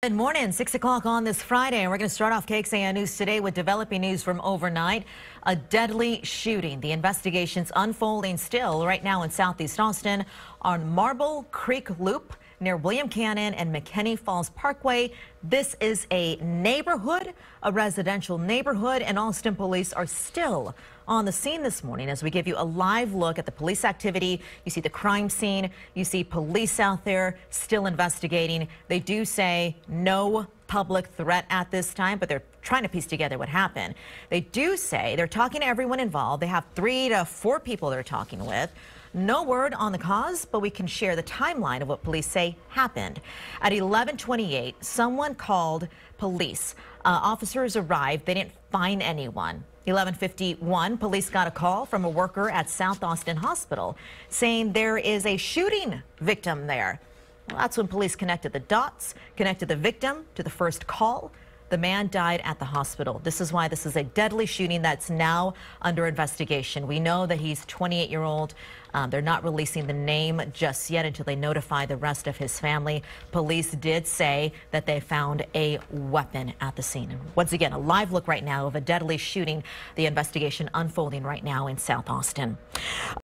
Good morning, 6 o'clock on this Friday, and we're going to start off KXAN News today with developing news from overnight. A deadly shooting. The investigation's unfolding still right now in southeast Austin on Marble Creek Loop near William Cannon and McKinney Falls Parkway. This is a neighborhood, a residential neighborhood, and Austin police are still on the scene this morning as we give you a live look at the police activity. You see the crime scene, you see police out there still investigating. They do say no public threat at this time, but they're trying to piece together what happened. They do say they're talking to everyone involved. They have three to four people they're talking with. No word on the cause, but we can share the timeline of what police say happened. At 1128, someone called police. Uh, officers arrived. They didn't find anyone. 1151, police got a call from a worker at South Austin Hospital saying there is a shooting victim there. Well, that's when police connected the dots, connected the victim to the first call. The man died at the hospital. This is why this is a deadly shooting that's now under investigation. We know that he's 28 year old. Um, they're not releasing the name just yet until they notify the rest of his family. Police did say that they found a weapon at the scene. Once again, a live look right now of a deadly shooting. The investigation unfolding right now in South Austin.